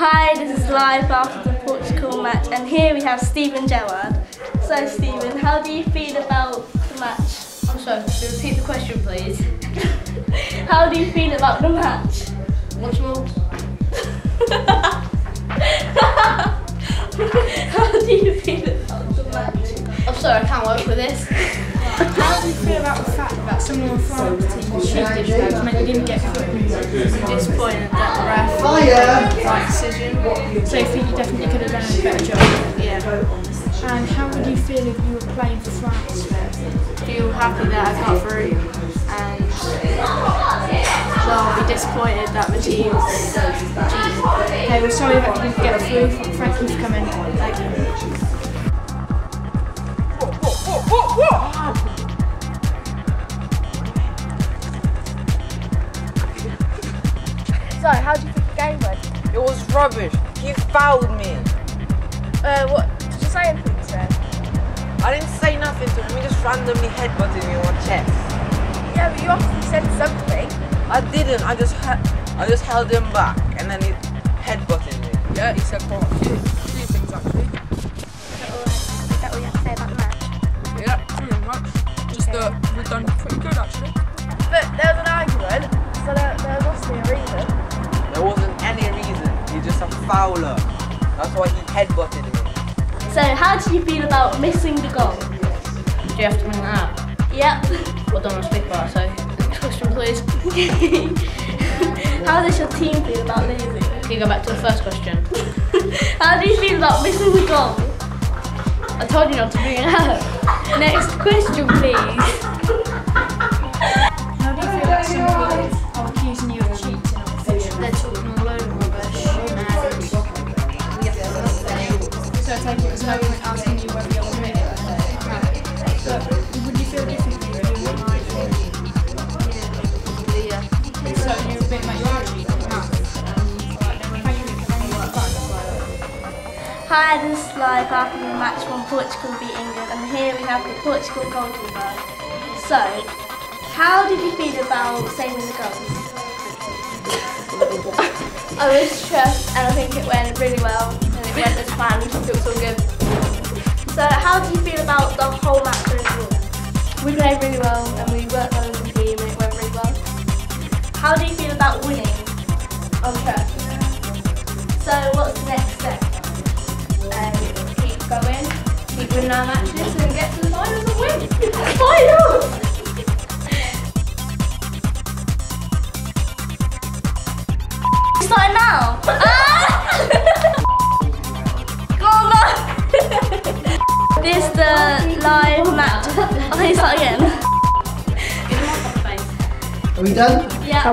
Hi, this is live after the Portugal match, and here we have Steven Gerrard. So, Steven, how do you feel about the match? I'm sorry, could you repeat the question, please? How do you feel about the match? Once more. how do you feel about the match? I'm sorry, I can't work with this. How do you feel about the fact that someone on France team cheated which meant you didn't get through? Disappointed that the! Right decision. So you definitely could have done a better job? yeah, And how would you feel if you were playing for France? feel happy that I got through and well, I'll be disappointed that the team cheated. Okay, we're sorry that you didn't get through. Thank you for coming. Thank you. So, how do you think the game? It was rubbish. He fouled me. Uh, what did you say anything to him? I didn't say nothing to him. He just randomly headbutted me on chest. Yeah, but you obviously said something. I didn't. I just I just held him back, and then he headbutted me. Yeah, he said quite a headbutted me. So, how do you feel about missing the goal? Do you have to bring that up? Yep. Well, don't want speak about it, so next question, please. how does your team feel about losing? Can you go back to the first question? How do you feel about missing the goal? I told you not to bring it up. Next question, please. Hi, this is live after the match when Portugal beat England, and here we have the Portugal goalkeeper. So, how did you feel about saving the goals? I was stressed, and I think it went really well, and it went as planned. It was all good. So, how do you feel about the whole match overall? We played really well, and we worked well as a team, and it went really well. How do you feel about winning on track? Keep winning our matches and get to the finals and win. Finals! Starting now. Ah! Go on. This is the live match. I'll start again. Give them up on the face. Are we done? Yeah.